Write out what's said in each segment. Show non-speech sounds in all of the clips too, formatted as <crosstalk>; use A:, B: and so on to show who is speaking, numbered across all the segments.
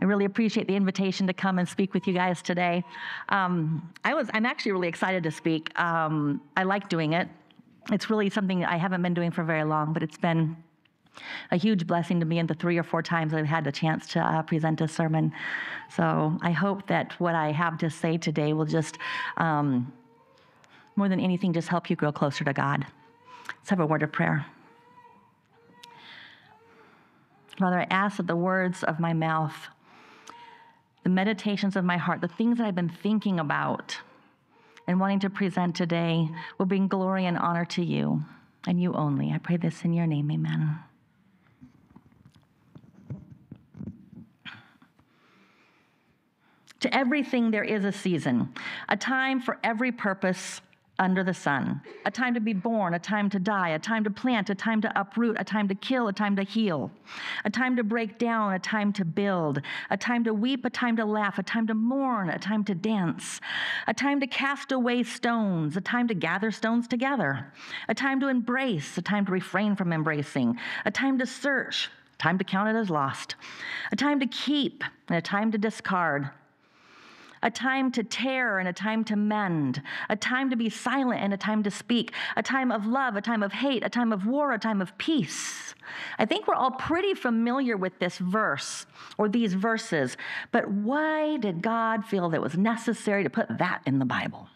A: I really appreciate the invitation to come and speak with you guys today. Um, I was, I'm actually really excited to speak. Um, I like doing it. It's really something I haven't been doing for very long, but it's been a huge blessing to me in the three or four times I've had the chance to uh, present a sermon. So I hope that what I have to say today will just, um, more than anything, just help you grow closer to God. Let's have a word of prayer. Father, I ask that the words of my mouth the meditations of my heart, the things that I've been thinking about and wanting to present today will bring glory and honor to you and you only. I pray this in your name, amen. To everything, there is a season, a time for every purpose under the sun. A time to be born, a time to die, a time to plant, a time to uproot, a time to kill, a time to heal, a time to break down, a time to build, a time to weep, a time to laugh, a time to mourn, a time to dance, a time to cast away stones, a time to gather stones together, a time to embrace, a time to refrain from embracing, a time to search, time to count it as lost, a time to keep, and a time to discard a time to tear and a time to mend, a time to be silent and a time to speak, a time of love, a time of hate, a time of war, a time of peace. I think we're all pretty familiar with this verse or these verses, but why did God feel that it was necessary to put that in the Bible?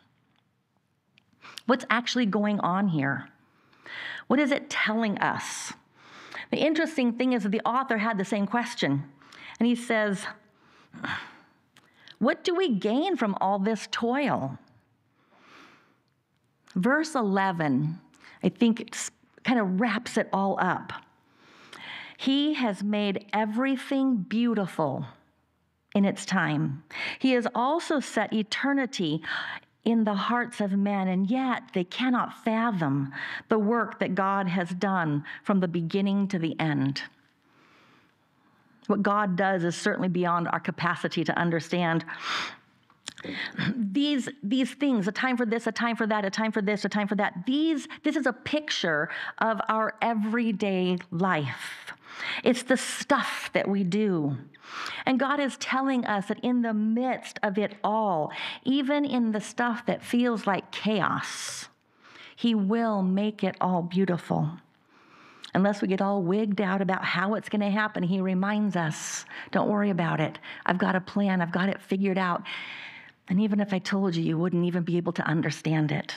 A: What's actually going on here? What is it telling us? The interesting thing is that the author had the same question, and he says, what do we gain from all this toil? Verse 11, I think kind of wraps it all up. He has made everything beautiful in its time. He has also set eternity in the hearts of men, and yet they cannot fathom the work that God has done from the beginning to the end. What God does is certainly beyond our capacity to understand. These, these things, a time for this, a time for that, a time for this, a time for that, these, this is a picture of our everyday life. It's the stuff that we do. And God is telling us that in the midst of it all, even in the stuff that feels like chaos, He will make it all beautiful unless we get all wigged out about how it's going to happen, he reminds us don't worry about it. I've got a plan, I've got it figured out. And even if I told you, you wouldn't even be able to understand it.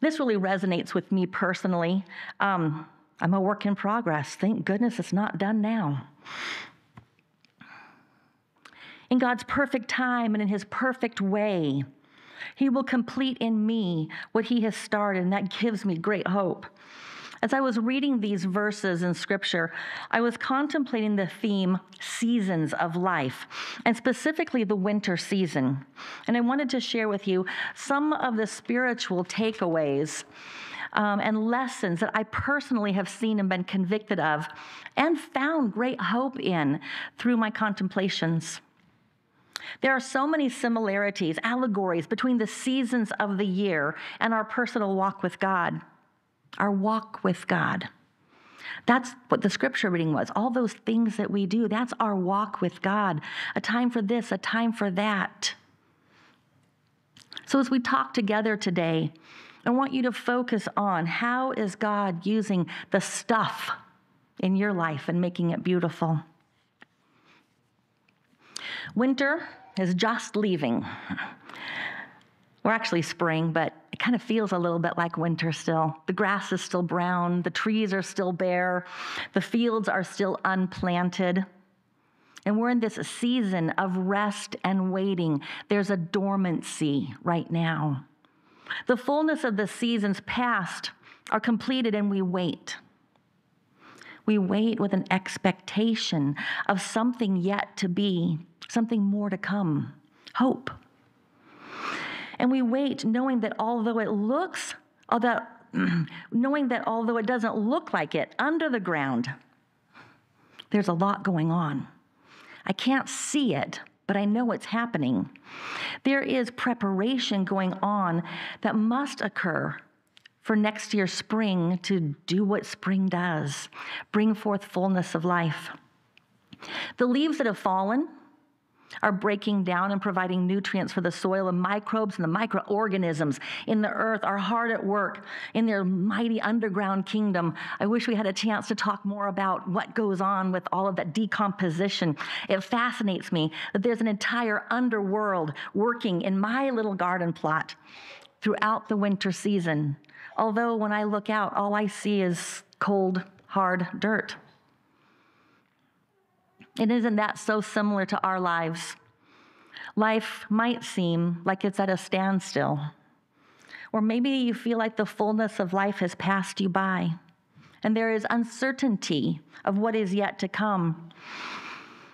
A: This really resonates with me personally. Um, I'm a work in progress. Thank goodness it's not done now. In God's perfect time and in His perfect way, He will complete in me what He has started, and that gives me great hope. As I was reading these verses in scripture, I was contemplating the theme seasons of life, and specifically the winter season. And I wanted to share with you some of the spiritual takeaways. Um, and lessons that I personally have seen and been convicted of and found great hope in through my contemplations. There are so many similarities, allegories between the seasons of the year and our personal walk with God our walk with God. That's what the scripture reading was. All those things that we do, that's our walk with God. A time for this, a time for that. So as we talk together today, I want you to focus on how is God using the stuff in your life and making it beautiful. Winter is just leaving. We're actually spring, but it kind of feels a little bit like winter still. The grass is still brown, the trees are still bare, the fields are still unplanted. And we're in this season of rest and waiting. There's a dormancy right now. The fullness of the seasons past are completed, and we wait. We wait with an expectation of something yet to be, something more to come, hope. And we wait knowing that although it looks, although, <clears throat> knowing that although it doesn't look like it under the ground, there's a lot going on. I can't see it, but I know it's happening. There is preparation going on that must occur for next year's spring to do what spring does bring forth fullness of life. The leaves that have fallen are breaking down and providing nutrients for the soil and microbes and the microorganisms in the earth are hard at work in their mighty underground kingdom. I wish we had a chance to talk more about what goes on with all of that decomposition. It fascinates me that there's an entire underworld working in my little garden plot throughout the winter season. Although when I look out, all I see is cold, hard dirt. And isn't that so similar to our lives? Life might seem like it's at a standstill. Or maybe you feel like the fullness of life has passed you by, and there is uncertainty of what is yet to come.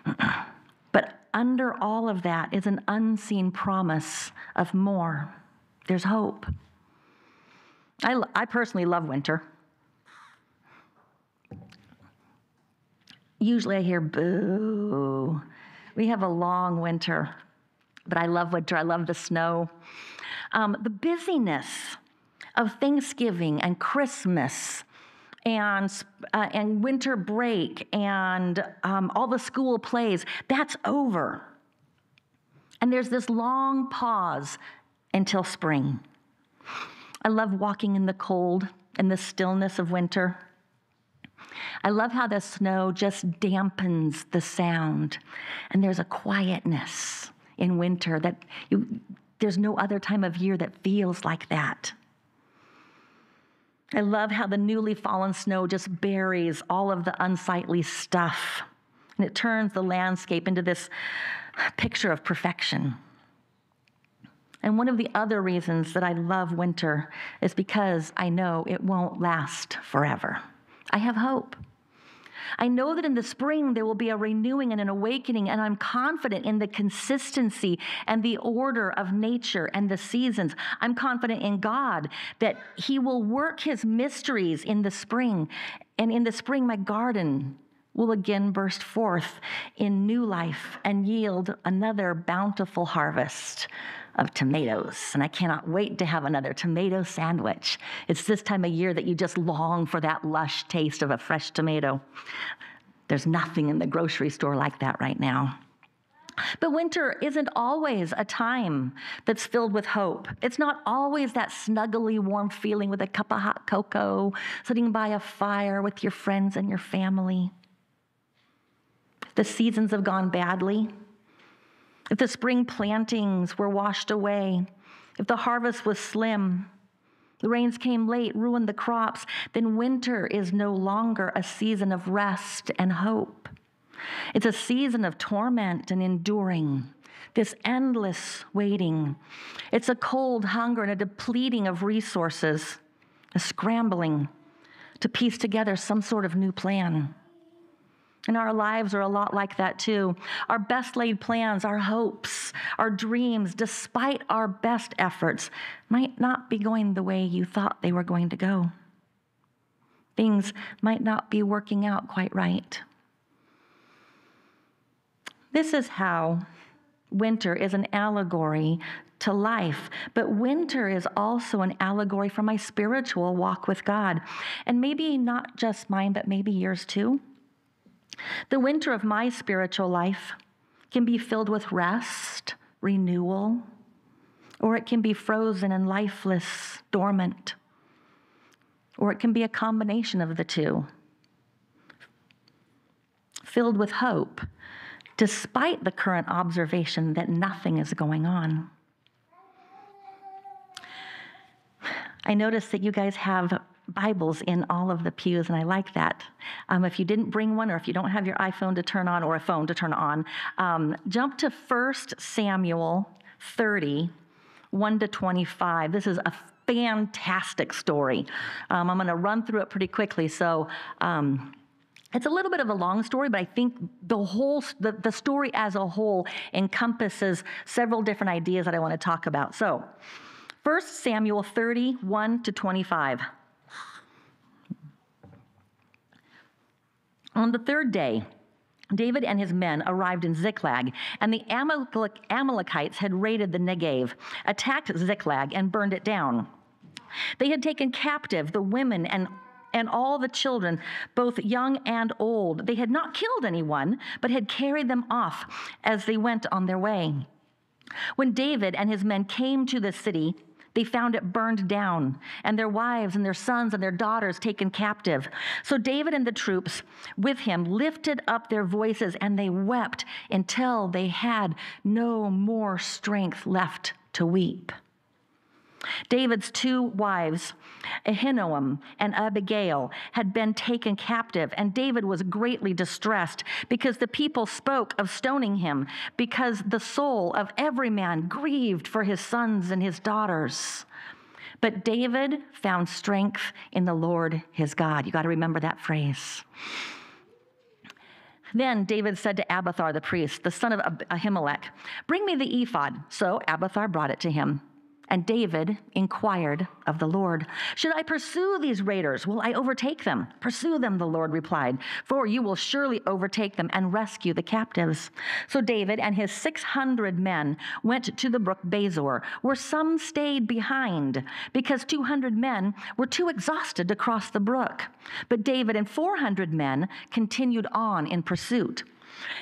A: <clears throat> but under all of that is an unseen promise of more. There's hope. I, I personally love winter. Usually I hear boo. We have a long winter, but I love winter. I love the snow. Um, the busyness of Thanksgiving and Christmas and, uh, and winter break and um, all the school plays, that's over. And there's this long pause until spring. I love walking in the cold and the stillness of winter. I love how the snow just dampens the sound, and there's a quietness in winter that you, there's no other time of year that feels like that. I love how the newly fallen snow just buries all of the unsightly stuff, and it turns the landscape into this picture of perfection. And one of the other reasons that I love winter is because I know it won't last forever. I have hope. I know that in the spring there will be a renewing and an awakening, and I'm confident in the consistency and the order of nature and the seasons. I'm confident in God that He will work His mysteries in the spring. And in the spring, my garden will again burst forth in new life and yield another bountiful harvest of tomatoes. And I cannot wait to have another tomato sandwich. It's this time of year that you just long for that lush taste of a fresh tomato. There's nothing in the grocery store like that right now. But winter isn't always a time that's filled with hope. It's not always that snuggly, warm feeling with a cup of hot cocoa, sitting by a fire with your friends and your family. The seasons have gone badly. If the spring plantings were washed away, if the harvest was slim, the rains came late, ruined the crops, then winter is no longer a season of rest and hope. It's a season of torment and enduring, this endless waiting. It's a cold hunger and a depleting of resources, a scrambling to piece together some sort of new plan. And our lives are a lot like that too. Our best laid plans, our hopes, our dreams, despite our best efforts, might not be going the way you thought they were going to go. Things might not be working out quite right. This is how winter is an allegory to life. But winter is also an allegory for my spiritual walk with God. And maybe not just mine, but maybe yours too. The winter of my spiritual life can be filled with rest, renewal, or it can be frozen and lifeless, dormant, or it can be a combination of the two. Filled with hope, despite the current observation that nothing is going on. I noticed that you guys have Bibles in all of the pews, and I like that. Um, if you didn't bring one, or if you don't have your iPhone to turn on or a phone to turn on, um, jump to 1 Samuel 30, 1 to 25. This is a fantastic story. Um, I'm going to run through it pretty quickly. So, um, it's a little bit of a long story, but I think the whole the, the story as a whole encompasses several different ideas that I want to talk about. So, 1 Samuel 31 to 25. On the third day, David and his men arrived in Ziklag, and the Amalekites had raided the Negev, attacked Ziklag, and burned it down. They had taken captive the women and and all the children, both young and old. They had not killed anyone, but had carried them off as they went on their way. When David and his men came to the city, they found it burned down, and their wives and their sons and their daughters taken captive. So David and the troops with him lifted up their voices, and they wept until they had no more strength left to weep. David's two wives, Ahinoam and Abigail, had been taken captive, and David was greatly distressed because the people spoke of stoning him, because the soul of every man grieved for his sons and his daughters. But David found strength in the Lord his God. You got to remember that phrase. Then David said to Abiathar the priest, the son of Ahimelech, Bring me the ephod. So Abiathar brought it to him. And David inquired of the Lord, Should I pursue these raiders? Will I overtake them? Pursue them, the Lord replied, for you will surely overtake them and rescue the captives. So David and his 600 men went to the brook Besor, where some stayed behind because 200 men were too exhausted to cross the brook. But David and 400 men continued on in pursuit.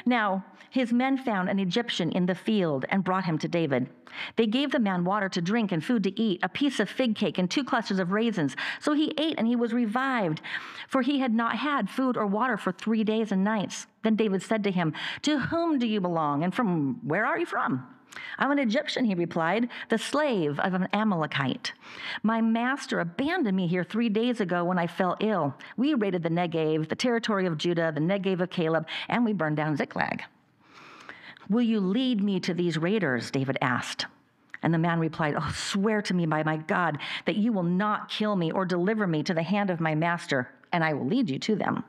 A: Now, his men found an Egyptian in the field and brought him to David. They gave the man water to drink and food to eat, a piece of fig cake and two clusters of raisins. So he ate and he was revived, for he had not had food or water for three days and nights. Then David said to him, To whom do you belong, and from where are you from? I'm an Egyptian, he replied, the slave of an Amalekite. My master abandoned me here three days ago when I fell ill. We raided the Negev, the territory of Judah, the Negev of Caleb, and we burned down Ziklag. Will you lead me to these raiders? David asked. And the man replied, Oh, swear to me by my God that you will not kill me or deliver me to the hand of my master, and I will lead you to them.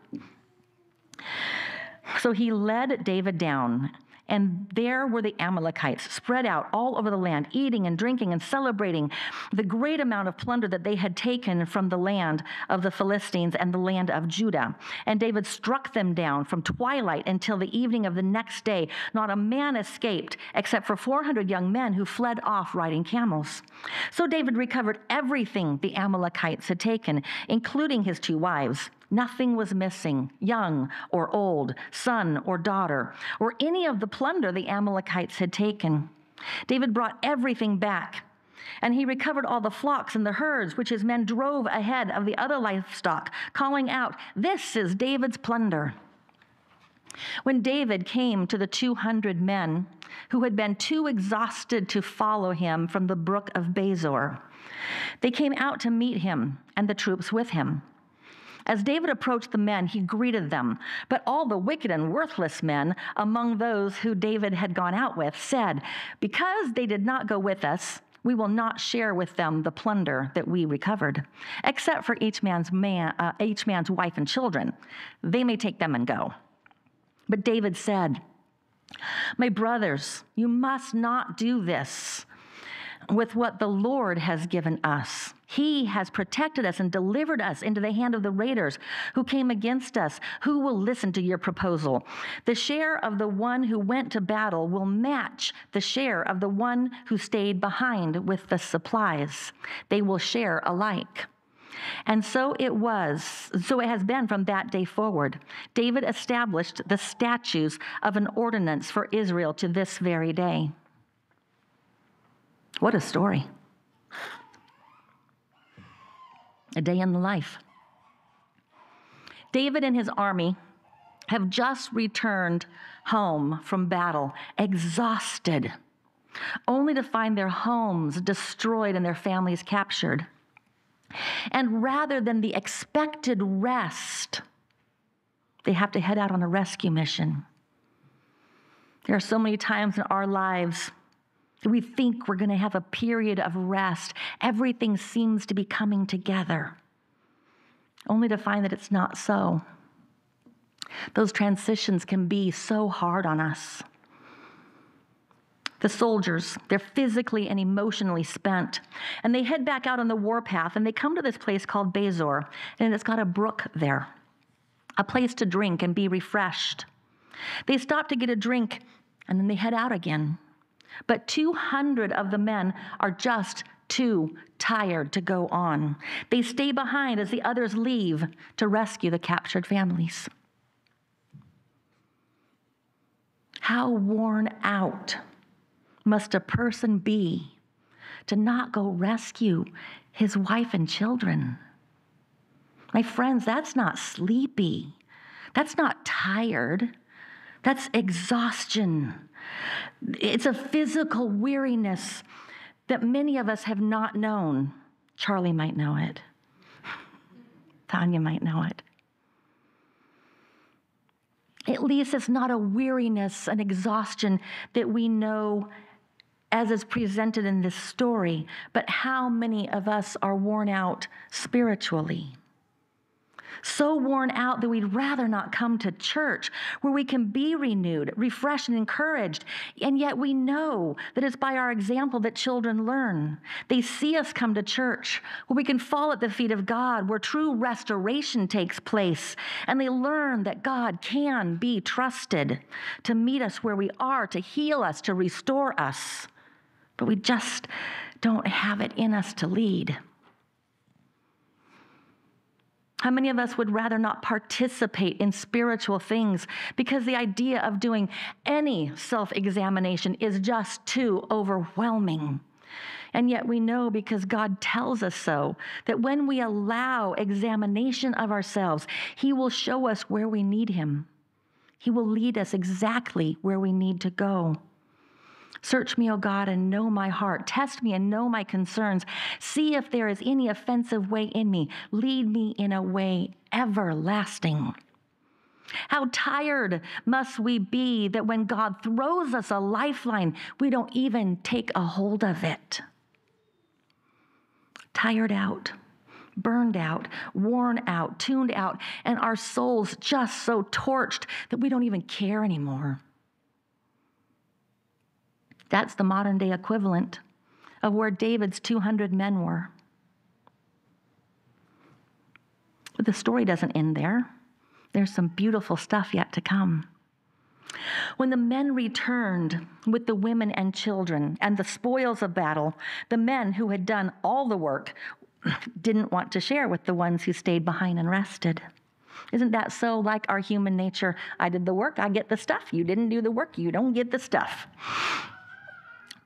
A: So he led David down and there were the Amalekites spread out all over the land, eating and drinking and celebrating the great amount of plunder that they had taken from the land of the Philistines and the land of Judah. And David struck them down from twilight until the evening of the next day. Not a man escaped except for 400 young men who fled off riding camels. So David recovered everything the Amalekites had taken, including his two wives. Nothing was missing, young or old, son or daughter, or any of the plunder the Amalekites had taken. David brought everything back, and he recovered all the flocks and the herds which his men drove ahead of the other livestock, calling out, This is David's plunder. When David came to the 200 men who had been too exhausted to follow him from the brook of Besor, they came out to meet him and the troops with him. As David approached the men, he greeted them. But all the wicked and worthless men among those who David had gone out with said, Because they did not go with us, we will not share with them the plunder that we recovered, except for each man's, man, uh, each man's wife and children. They may take them and go. But David said, My brothers, you must not do this with what the Lord has given us. He has protected us and delivered us into the hand of the raiders who came against us. Who will listen to your proposal? The share of the one who went to battle will match the share of the one who stayed behind with the supplies. They will share alike. And so it was, so it has been from that day forward. David established the statutes of an ordinance for Israel to this very day. What a story. A day in the life. David and his army have just returned home from battle, exhausted, only to find their homes destroyed and their families captured. And rather than the expected rest, they have to head out on a rescue mission. There are so many times in our lives we think we're going to have a period of rest. Everything seems to be coming together, only to find that it's not so. Those transitions can be so hard on us. The soldiers, they're physically and emotionally spent. And they head back out on the warpath and they come to this place called Besor, and it's got a brook there, a place to drink and be refreshed. They stop to get a drink and then they head out again. But 200 of the men are just too tired to go on. They stay behind as the others leave to rescue the captured families. How worn out must a person be to not go rescue his wife and children? My friends, that's not sleepy. That's not tired. That's exhaustion. It's a physical weariness that many of us have not known. Charlie might know it. Tanya might know it. At least it's not a weariness, an exhaustion that we know as is presented in this story, but how many of us are worn out spiritually? So worn out that we'd rather not come to church where we can be renewed, refreshed, and encouraged. And yet we know that it's by our example that children learn. They see us come to church where we can fall at the feet of God, where true restoration takes place. And they learn that God can be trusted to meet us where we are, to heal us, to restore us. But we just don't have it in us to lead. How many of us would rather not participate in spiritual things because the idea of doing any self examination is just too overwhelming? And yet we know because God tells us so that when we allow examination of ourselves, He will show us where we need Him. He will lead us exactly where we need to go. Search me, O God, and know my heart. Test me and know my concerns. See if there is any offensive way in me. Lead me in a way everlasting. How tired must we be that when God throws us a lifeline, we don't even take a hold of it? Tired out, burned out, worn out, tuned out, and our souls just so torched that we don't even care anymore. That's the modern day equivalent of where David's 200 men were. But the story doesn't end there. There's some beautiful stuff yet to come. When the men returned with the women and children and the spoils of battle, the men who had done all the work didn't want to share with the ones who stayed behind and rested. Isn't that so like our human nature? I did the work, I get the stuff. You didn't do the work, you don't get the stuff.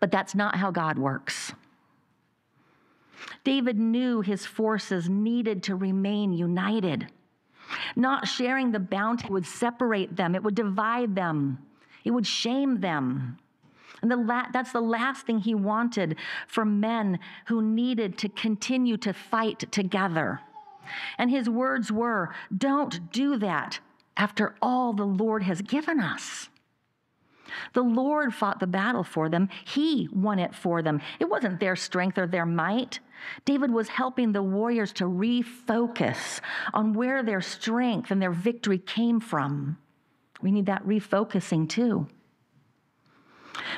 A: But that's not how God works. David knew his forces needed to remain united. Not sharing the bounty would separate them, it would divide them, it would shame them. And the la- that's the last thing he wanted for men who needed to continue to fight together. And his words were, Don't do that after all the Lord has given us. The Lord fought the battle for them, He won it for them. It wasn't their strength or their might. David was helping the warriors to refocus on where their strength and their victory came from. We need that refocusing too.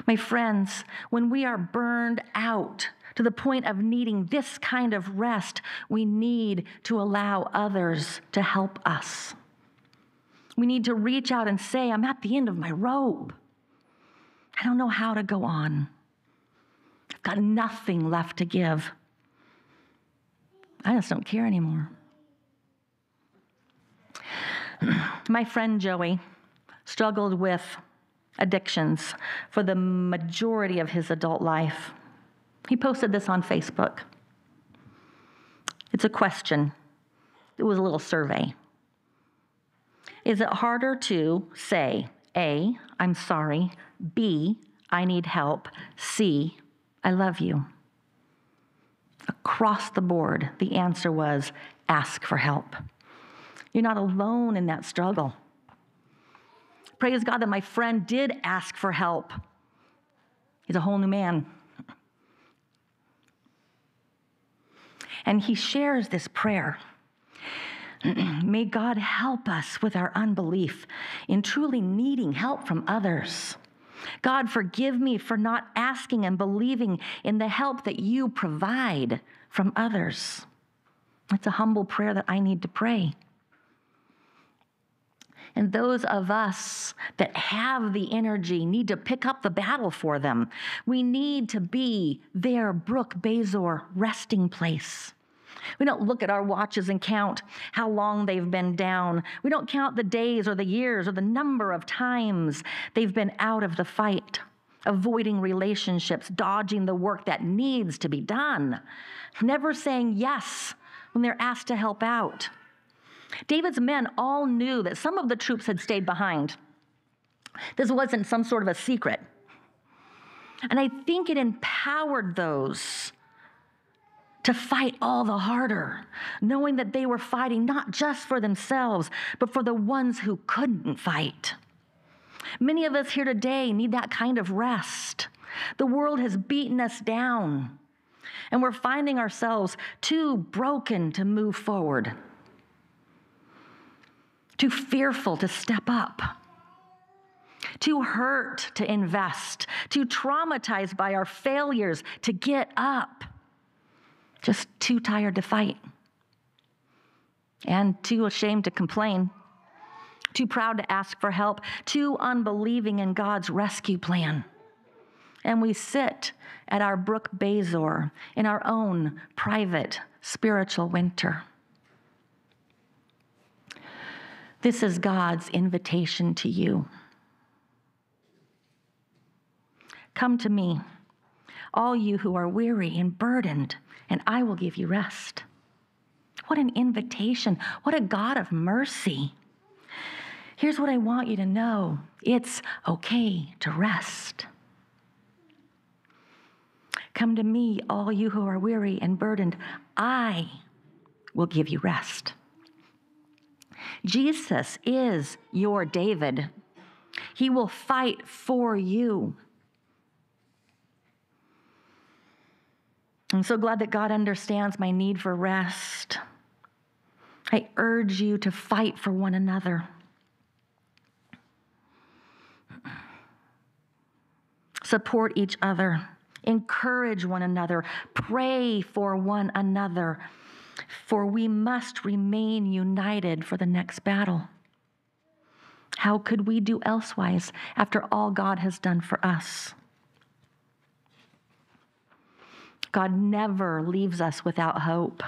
A: My friends, when we are burned out to the point of needing this kind of rest, we need to allow others to help us. We need to reach out and say, I'm at the end of my rope. I don't know how to go on. I've got nothing left to give. I just don't care anymore. <clears throat> My friend Joey struggled with addictions for the majority of his adult life. He posted this on Facebook. It's a question, it was a little survey. Is it harder to say, A, I'm sorry, B, I need help. C, I love you. Across the board, the answer was ask for help. You're not alone in that struggle. Praise God that my friend did ask for help. He's a whole new man. And he shares this prayer. <clears throat> May God help us with our unbelief in truly needing help from others. God, forgive me for not asking and believing in the help that you provide from others. It's a humble prayer that I need to pray. And those of us that have the energy need to pick up the battle for them. We need to be their Brook Besor resting place. We don't look at our watches and count how long they've been down. We don't count the days or the years or the number of times they've been out of the fight, avoiding relationships, dodging the work that needs to be done, never saying yes when they're asked to help out. David's men all knew that some of the troops had stayed behind. This wasn't some sort of a secret. And I think it empowered those to fight all the harder, knowing that they were fighting not just for themselves, but for the ones who couldn't fight. Many of us here today need that kind of rest. The world has beaten us down, and we're finding ourselves too broken to move forward, too fearful to step up too hurt to invest, too traumatized by our failures to get up just too tired to fight, and too ashamed to complain, too proud to ask for help, too unbelieving in God's rescue plan. And we sit at our Brook Besor in our own private spiritual winter. This is God's invitation to you. Come to me, all you who are weary and burdened and I will give you rest. What an invitation. What a God of mercy. Here's what I want you to know it's okay to rest. Come to me, all you who are weary and burdened. I will give you rest. Jesus is your David. He will fight for you. I'm so glad that God understands my need for rest. I urge you to fight for one another. Support each other, encourage one another, pray for one another, for we must remain united for the next battle. How could we do elsewise after all God has done for us? God never leaves us without hope.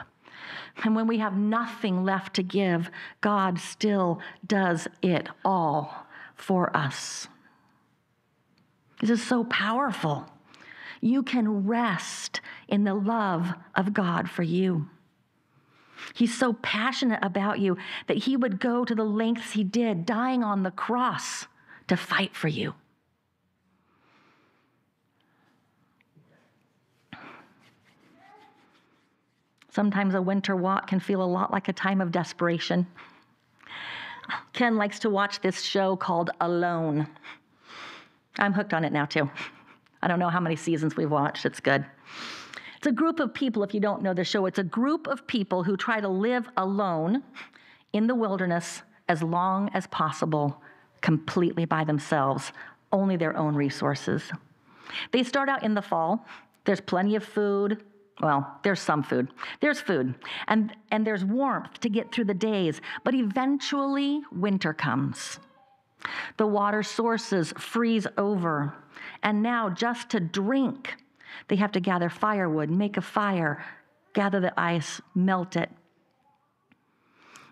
A: And when we have nothing left to give, God still does it all for us. This is so powerful. You can rest in the love of God for you. He's so passionate about you that he would go to the lengths he did, dying on the cross to fight for you. Sometimes a winter walk can feel a lot like a time of desperation. Ken likes to watch this show called Alone. I'm hooked on it now, too. I don't know how many seasons we've watched, it's good. It's a group of people, if you don't know the show, it's a group of people who try to live alone in the wilderness as long as possible, completely by themselves, only their own resources. They start out in the fall. There's plenty of food, well, there's some food. There's food, and, and there's warmth to get through the days, but eventually winter comes. The water sources freeze over, and now just to drink, they have to gather firewood, make a fire, gather the ice, melt it.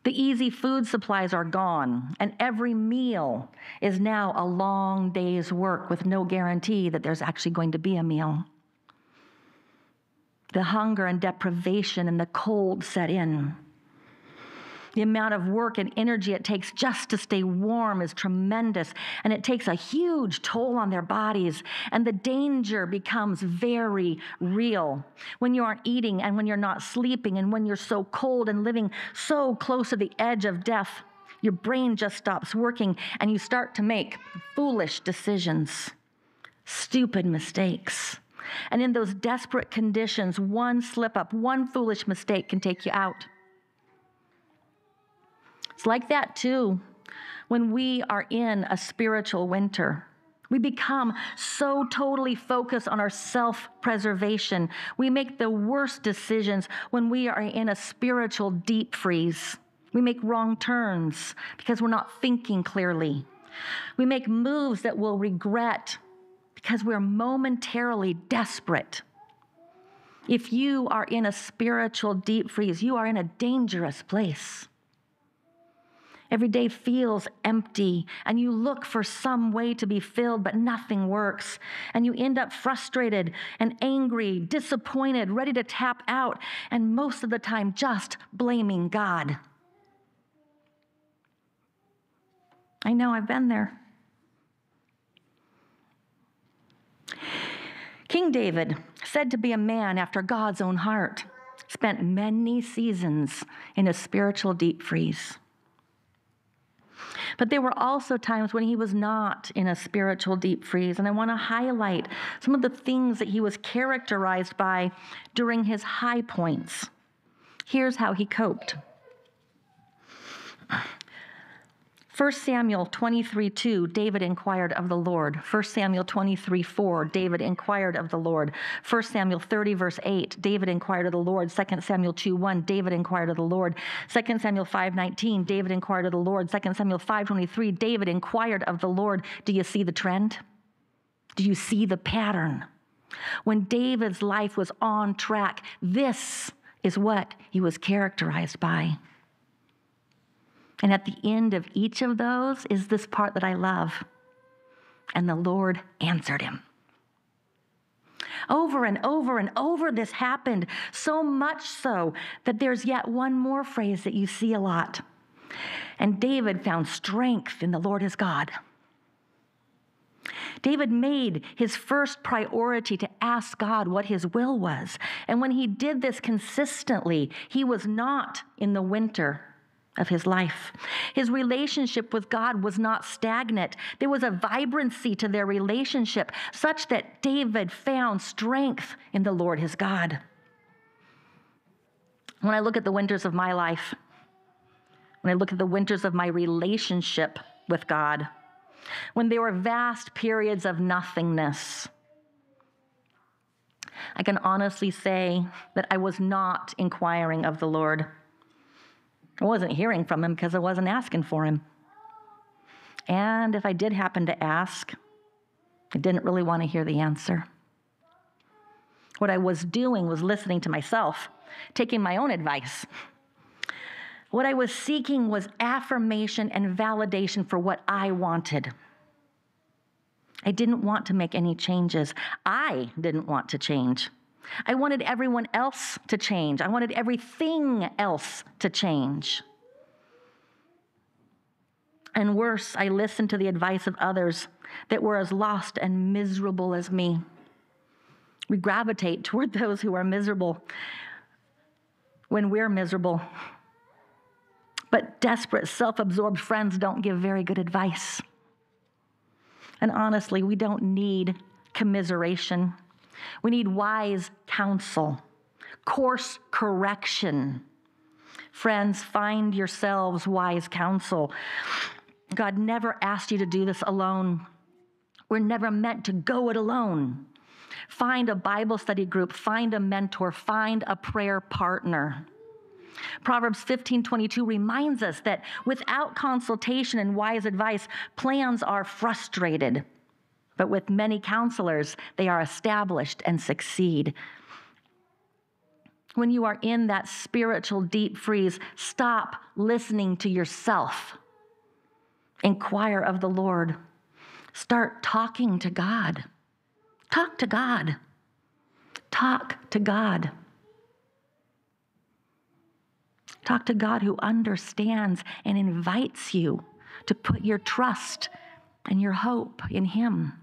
A: The easy food supplies are gone, and every meal is now a long day's work with no guarantee that there's actually going to be a meal the hunger and deprivation and the cold set in. The amount of work and energy it takes just to stay warm is tremendous, and it takes a huge toll on their bodies, and the danger becomes very real. When you aren't eating, and when you're not sleeping, and when you're so cold and living so close to the edge of death, your brain just stops working, and you start to make foolish decisions, stupid mistakes. And in those desperate conditions, one slip up, one foolish mistake can take you out. It's like that too when we are in a spiritual winter. We become so totally focused on our self preservation. We make the worst decisions when we are in a spiritual deep freeze. We make wrong turns because we're not thinking clearly. We make moves that we'll regret because we're momentarily desperate. If you are in a spiritual deep freeze, you are in a dangerous place. Every day feels empty, and you look for some way to be filled, but nothing works. And you end up frustrated and angry, disappointed, ready to tap out, and most of the time just blaming God. I know I've been there. King David, said to be a man after God's own heart, spent many seasons in a spiritual deep freeze. But there were also times when he was not in a spiritual deep freeze. And I want to highlight some of the things that he was characterized by during his high points. Here's how he coped 1 Samuel 23 2, David inquired of the Lord. 1 Samuel 23 4, David inquired of the Lord. 1 Samuel 30, verse 8, David inquired of the Lord. 2 Samuel 2 1, David inquired of the Lord. 2 Samuel 5 19, David inquired of the Lord. 2 Samuel 5 23, David inquired of the Lord. Do you see the trend? Do you see the pattern? When David's life was on track, this is what he was characterized by. And at the end of each of those is this part that I love. And the Lord answered him. Over and over and over, this happened, so much so that there's yet one more phrase that you see a lot. And David found strength in the Lord his God. David made his first priority to ask God what his will was. And when he did this consistently, he was not in the winter of his life. His relationship with God was not stagnant. There was a vibrancy to their relationship, such that David found strength in the Lord his God. When I look at the winters of my life, when I look at the winters of my relationship with God, when there were vast periods of nothingness, I can honestly say that I was not inquiring of the Lord. I wasn't hearing from him because I wasn't asking for him. And if I did happen to ask, I didn't really want to hear the answer. What I was doing was listening to myself, taking my own advice. What I was seeking was affirmation and validation for what I wanted. I didn't want to make any changes. I didn't want to change. I wanted everyone else to change. I wanted everything else to change. And worse, I listened to the advice of others that were as lost and miserable as me. We gravitate toward <laughs> those who are miserable when we're miserable. But desperate, self absorbed friends don't give very good advice. And honestly, we don't need commiseration. We need wise counsel, course correction. Friends, find yourselves wise counsel. God never asked you to do this alone. We're never meant to go it alone. Find a Bible study group, find a mentor, find a prayer partner. Proverbs 15 22 reminds us that without consultation and wise advice, plans are frustrated but with many counselors, they are established and succeed. When you are in that spiritual deep freeze, stop listening to yourself. Inquire of the Lord. Start talking to God. Talk to God. Talk to God. Talk to God who understands and invites you to put your trust and your hope in Him.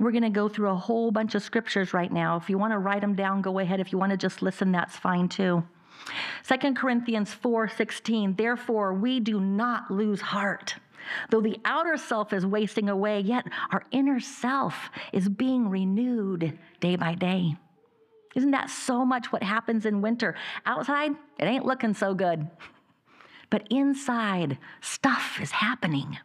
A: We're going to go through a whole bunch of scriptures right now. If you want to write them down, go ahead. If you want to just listen, that's fine too. 2 Corinthians 4:16 Therefore we do not lose heart. Though the outer self is wasting away, yet our inner self is being renewed day by day. Isn't that so much what happens in winter? Outside, it ain't looking so good. But inside, stuff is happening.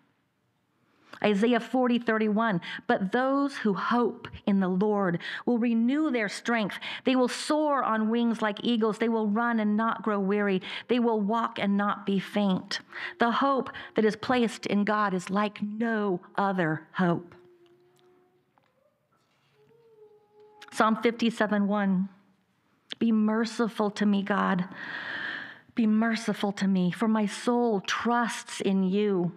A: Isaiah 40, 31. But those who hope in the Lord will renew their strength. They will soar on wings like eagles. They will run and not grow weary. They will walk and not be faint. The hope that is placed in God is like no other hope. Psalm 57, 1. Be merciful to me, God. Be merciful to me, for my soul trusts in you.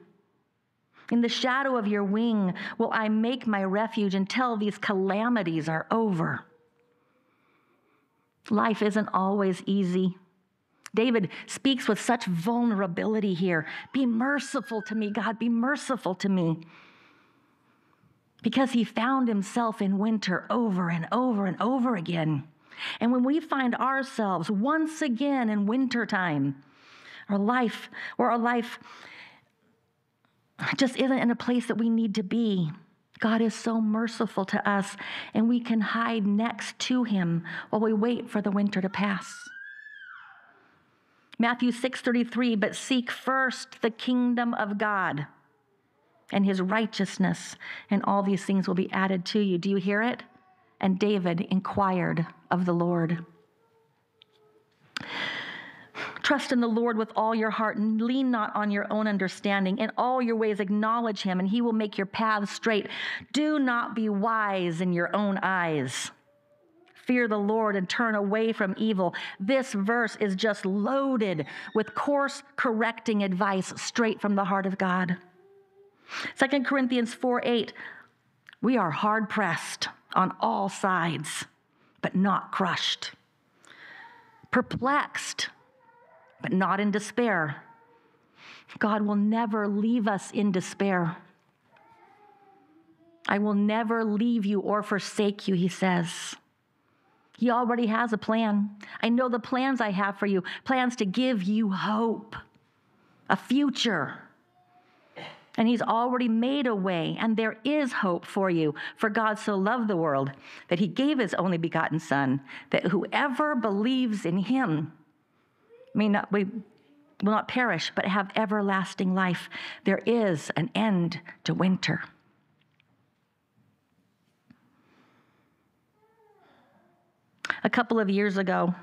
A: In the shadow of your wing will I make my refuge until these calamities are over. Life isn't always easy. David speaks with such vulnerability here. Be merciful to me, God, be merciful to me. Because he found himself in winter over and over and over again. And when we find ourselves once again in wintertime, our life, or our life just isn't in a place that we need to be. God is so merciful to us, and we can hide next to him while we wait for the winter to pass. Matthew 6:33 but seek first the kingdom of God and his righteousness and all these things will be added to you. Do you hear it? And David inquired of the Lord. Trust in the Lord with all your heart and lean not on your own understanding. In all your ways, acknowledge him, and he will make your paths straight. Do not be wise in your own eyes. Fear the Lord and turn away from evil. This verse is just loaded with course correcting advice straight from the heart of God. 2 Corinthians 4 8, we are hard pressed on all sides, but not crushed, perplexed but not in despair. God will never leave us in despair. I will never leave you or forsake you, he says. He already has a plan. I know the plans I have for you plans to give you hope, a future. And he's already made a way, and there is hope for you. For God so loved the world that he gave his only begotten Son, that whoever believes in him may not, we will not perish, but have everlasting life. There is an end to winter. A couple of years ago,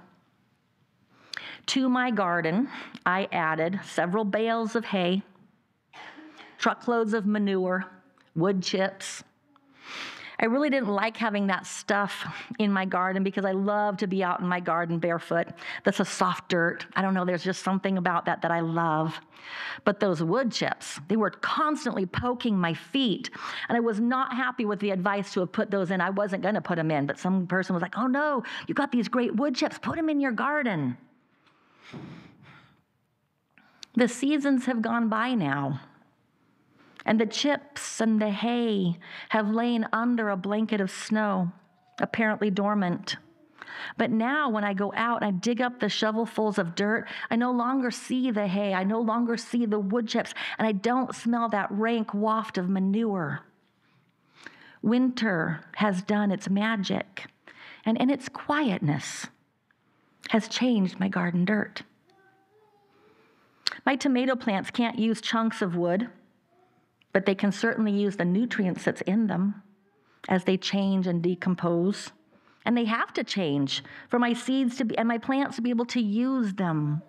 A: to my garden, I added several bales of hay, truckloads of manure, wood chips, I really didn't like having that stuff in my garden because I love to be out in my garden barefoot. That's a soft dirt. I don't know, there's just something about that that I love. But those wood chips, they were constantly poking my feet. And I was not happy with the advice to have put those in. I wasn't going to put them in, but some person was like, oh no, you got these great wood chips, put them in your garden. The seasons have gone by now and the chips and the hay have lain under a blanket of snow, apparently dormant. But now, when I go out and I dig up the shovelfuls of dirt, I no longer see the hay, I no longer see the wood chips, and I don't smell that rank waft of manure. Winter has done its magic, and in its quietness, has changed my garden dirt. My tomato plants can't use chunks of wood but they can certainly use the nutrients that's in them as they change and decompose. And they have to change for my seeds to be and my plants to be able to use them.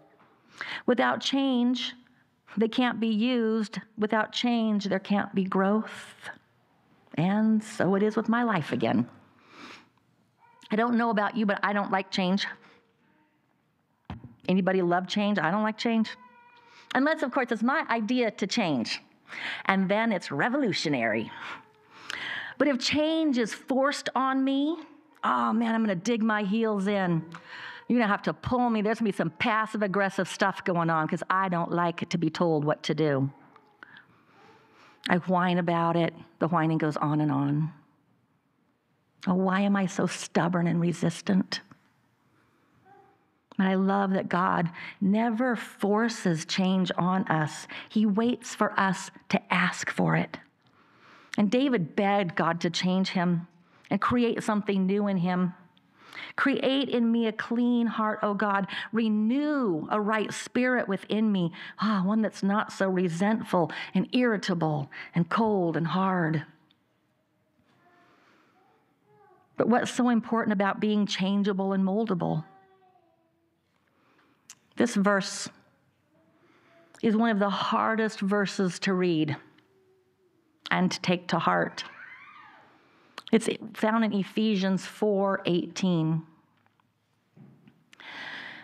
A: Without change, they can't be used. Without change, there can't be growth. And so it is with my life again. I don't know about you, but I don't like change. Anybody love change? I don't like change. Unless, of course, it's my idea to change and then it's revolutionary. But if change is forced on me, oh man, I'm gonna dig my heels in. You're gonna have to pull me. There's gonna be some passive aggressive stuff going on because I don't like to be told what to do. I whine about it. The whining goes on and on. Oh, why am I so stubborn and resistant? And I love that God never forces change on us, He waits for us to ask for it. And David begged God to change him and create something new in him. Create in me a clean heart, O God. Renew a right spirit within me, ah, one that's not so resentful and irritable and cold and hard. But what's so important about being changeable and moldable? This verse is one of the hardest verses to read and to take to heart. It's found in Ephesians 4:18.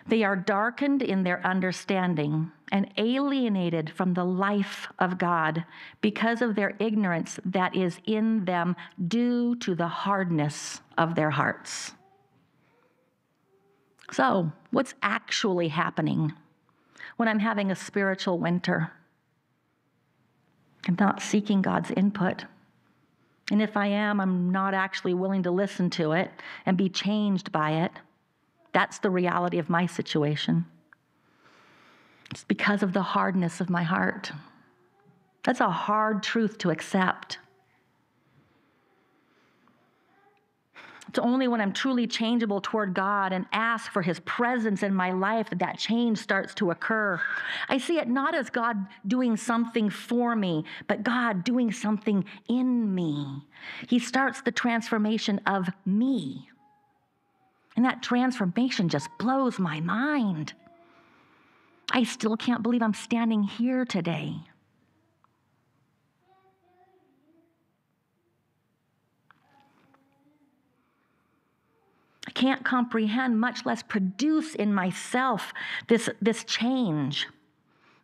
A: They are darkened in their understanding and alienated from the life of God because of their ignorance that is in them due to the hardness of their hearts. So, what's actually happening when I'm having a spiritual winter? I'm not seeking God's input. And if I am, I'm not actually willing to listen to it and be changed by it. That's the reality of my situation. It's because of the hardness of my heart. That's a hard truth to accept. It's only when I'm truly changeable toward God and ask for His presence in my life that that change starts to occur. I see it not as God doing something for me, but God doing something in me. He starts the transformation of me. And that transformation just blows my mind. I still can't believe I'm standing here today. Can't comprehend, much less produce in myself this, this change.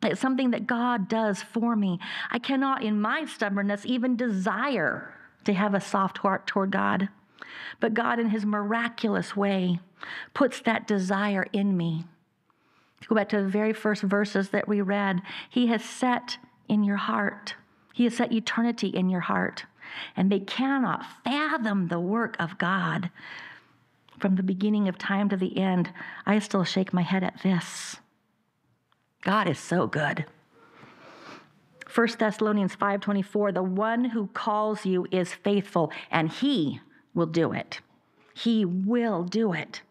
A: It's something that God does for me. I cannot, in my stubbornness, even desire to have a soft heart toward God. But God, in His miraculous way, puts that desire in me. Go back to the very first verses that we read. He has set in your heart, He has set eternity in your heart. And they cannot fathom the work of God. From the beginning of time to the end, I still shake my head at this. God is so good. 1 Thessalonians 5:24 the one who calls you is faithful and he will do it. He will do it.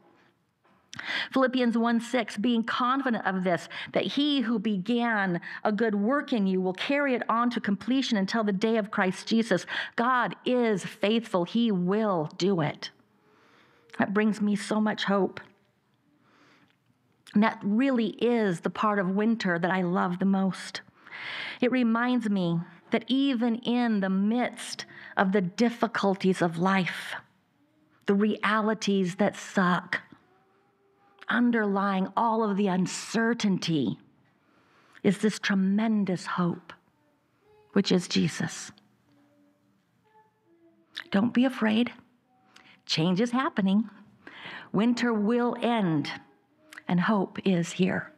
A: Philippians 1 6, being confident of this, that he who began a good work in you will carry it on to completion until the day of Christ Jesus. God is faithful, he will do it. That brings me so much hope. And that really is the part of winter that I love the most. It reminds me that even in the midst of the difficulties of life, the realities that suck, underlying all of the uncertainty is this tremendous hope, which is Jesus. Don't be afraid. Change is happening. Winter will end, and hope is here.